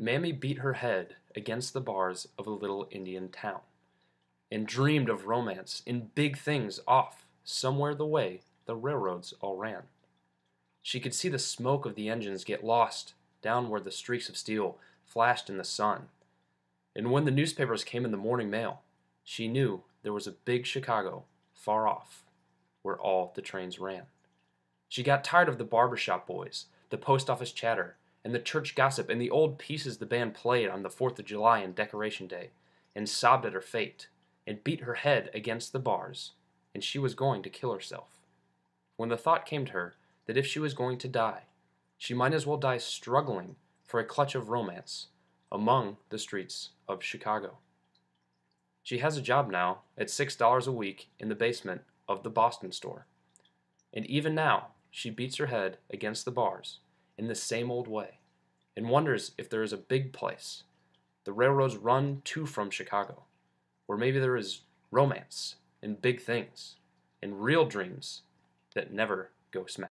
Mamie beat her head against the bars of a little Indiana town, and dreamed of romance in big things off somewhere the way the railroads all ran. She could see the smoke of the engines get lost down where the streaks of steel flashed in the sun. And when the newspapers came in the morning mail, she knew there was a big Chicago far off where all the trains ran. She got tired of the barber shop boys, the post office chatter, and the church gossip and the old pieces the band played on the 4th of July and Decoration Day, and sobbed at her fate, and beat her head against the bars, and she was going to kill herself. When the thought came to her that if she was going to die, she might as well die struggling for a clutch of romance among the streets of Chicago. She has a job now at $6 a week in the basement of the Boston store. And even now, she beats her head against the bars in the same old way and wonders if there is a big place the railroads run to from Chicago, where maybe there is romance and big things and real dreams that never go smash.